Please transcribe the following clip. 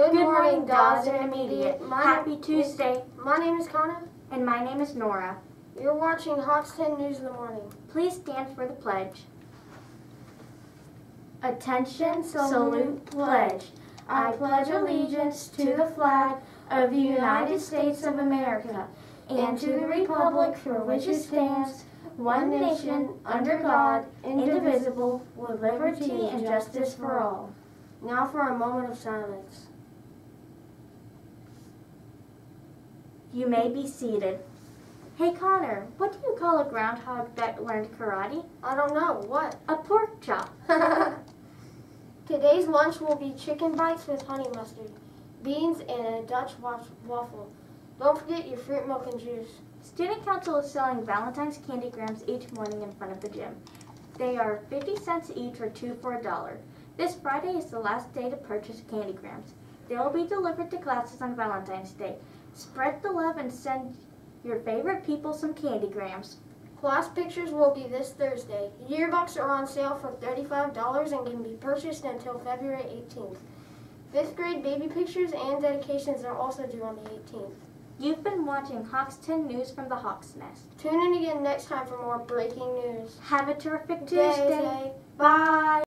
Dawes Intermediate. My- Happy Tuesday. My name is Connor. And my name is Nora. You're watching Hawks 10 News in the Morning. Please stand for the pledge. Attention, salute, pledge. I pledge allegiance to the flag of the United States of America and to the republic for which it stands, one nation, under God, indivisible, with liberty and justice for all. Now for a moment of silence. You may be seated. Hey Connor, what do you call a groundhog that learned karate? I don't know. What? A pork chop. Today's lunch will be chicken bites with honey mustard, beans, and a Dutch waffle. Don't forget your fruit milk and juice. Student Council is selling Valentine's candy grams each morning in front of the gym. They are 50 cents each or two for a dollar. This Friday is the last day to purchase candy grams. They will be delivered to classes on Valentine's Day. Spread the love and send your favorite people some candy grams. Class pictures will be this Thursday. Yearbooks are on sale for $35 and can be purchased until February 18th. Fifth grade baby pictures and dedications are also due on the 18th. You've been watching Hawks 10 News from the Hawks Nest. Tune in again next time for more breaking news. Have a terrific Day, Tuesday. day. Bye.